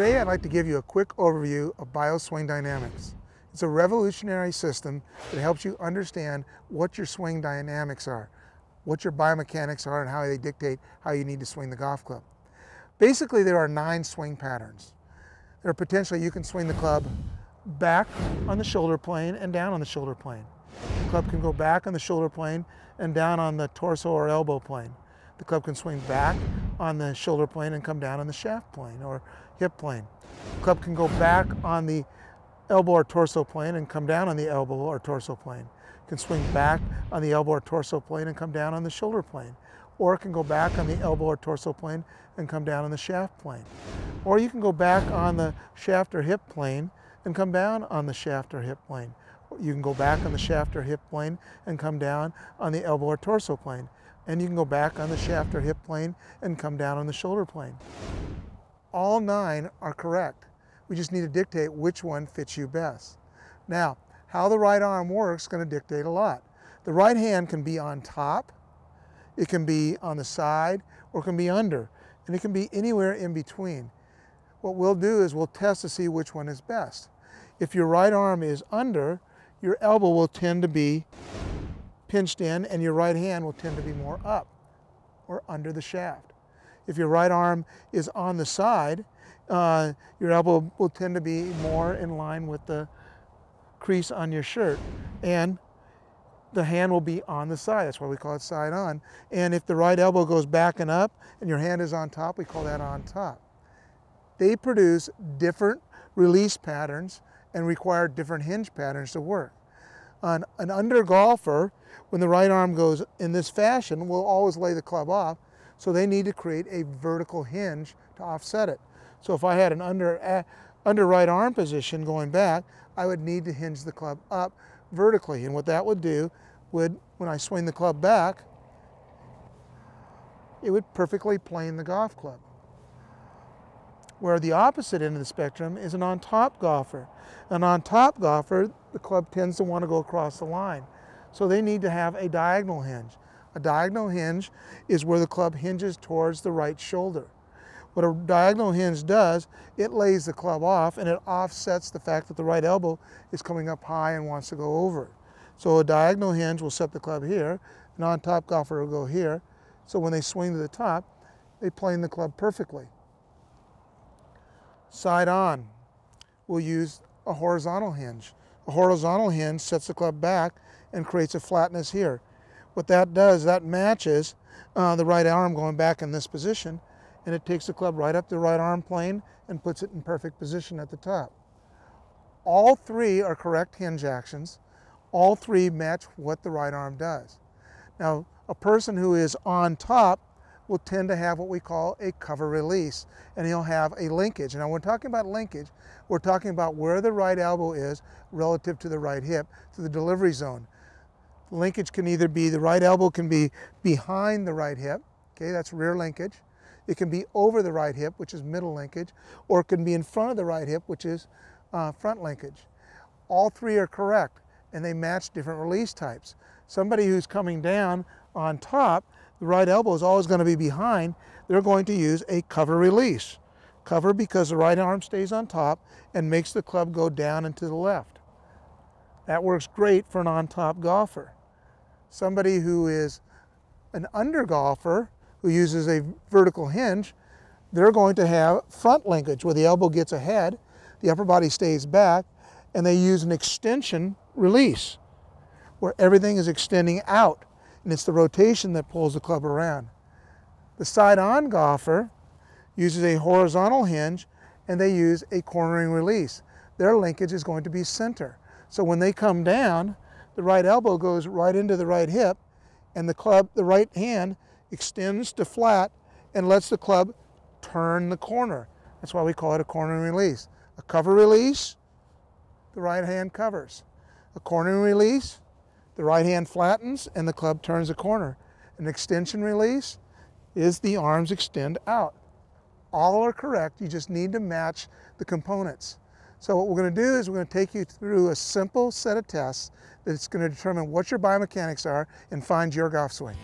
Today I'd like to give you a quick overview of BioSwing Dynamics. It's a revolutionary system that helps you understand what your swing dynamics are, what your biomechanics are, and how they dictate how you need to swing the golf club. Basically, there are nine swing patterns. There are potentially you can swing the club back on the shoulder plane and down on the shoulder plane. The club can go back on the shoulder plane and down on the torso or elbow plane. The club can swing back on the shoulder plane and come down on the shaft plane or hip plane. Club can go back on the elbow or torso plane and come down on the elbow or torso plane. Can swing back on the elbow or torso plane and come down on the shoulder plane. Or it can go back on the elbow or torso plane and come down on the shaft plane. Or you can go back on the shaft or hip plane and come down on the shaft or hip plane. You can go back on the shaft or hip plane and come down on the elbow or torso plane. And you can go back on the shaft or hip plane and come down on the shoulder plane. All nine are correct. We just need to dictate which one fits you best. Now, how the right arm works is going to dictate a lot. The right hand can be on top, it can be on the side, or it can be under, and it can be anywhere in between. What we'll do is we'll test to see which one is best. If your right arm is under, your elbow will tend to be pinched in and your right hand will tend to be more up or under the shaft. If your right arm is on the side, uh, your elbow will tend to be more in line with the crease on your shirt. And the hand will be on the side. That's why we call it side on. And if the right elbow goes back and up and your hand is on top, we call that on top. They produce different release patterns and require different hinge patterns to work. On an under golfer, when the right arm goes in this fashion, will always lay the club off, so they need to create a vertical hinge to offset it. So if I had an under, under right arm position going back, I would need to hinge the club up vertically. And what that would do would, when I swing the club back, it would perfectly plane the golf club. Where the opposite end of the spectrum is an on-top golfer. An on-top golfer, the club tends to want to go across the line. So they need to have a diagonal hinge. A diagonal hinge is where the club hinges towards the right shoulder. What a diagonal hinge does, it lays the club off and it offsets the fact that the right elbow is coming up high and wants to go over. So a diagonal hinge will set the club here, an on-top golfer will go here. So when they swing to the top, they plane the club perfectly. Side on, we'll use a horizontal hinge. A horizontal hinge sets the club back and creates a flatness here. What that does, that matches uh, the right arm going back in this position, and it takes the club right up the right arm plane and puts it in perfect position at the top. All three are correct hinge actions. All three match what the right arm does. Now, a person who is on top will tend to have what we call a cover release, and he'll have a linkage. Now, when we're talking about linkage, we're talking about where the right elbow is relative to the right hip, to the delivery zone. Linkage can either be, the right elbow can be behind the right hip, okay, that's rear linkage. It can be over the right hip, which is middle linkage, or it can be in front of the right hip, which is uh, front linkage. All three are correct, and they match different release types. Somebody who's coming down on top the right elbow is always going to be behind, they're going to use a cover release. Cover because the right arm stays on top and makes the club go down and to the left. That works great for an on-top golfer. Somebody who is an under golfer who uses a vertical hinge, they're going to have front linkage where the elbow gets ahead, the upper body stays back, and they use an extension release where everything is extending out and it's the rotation that pulls the club around. The side-on golfer uses a horizontal hinge and they use a cornering release. Their linkage is going to be center. So when they come down, the right elbow goes right into the right hip and the club, the right hand extends to flat and lets the club turn the corner. That's why we call it a cornering release. A cover release, the right hand covers. A cornering release, the right hand flattens and the club turns a corner. An extension release is the arms extend out. All are correct, you just need to match the components. So what we're going to do is we're going to take you through a simple set of tests that's going to determine what your biomechanics are and find your golf swing.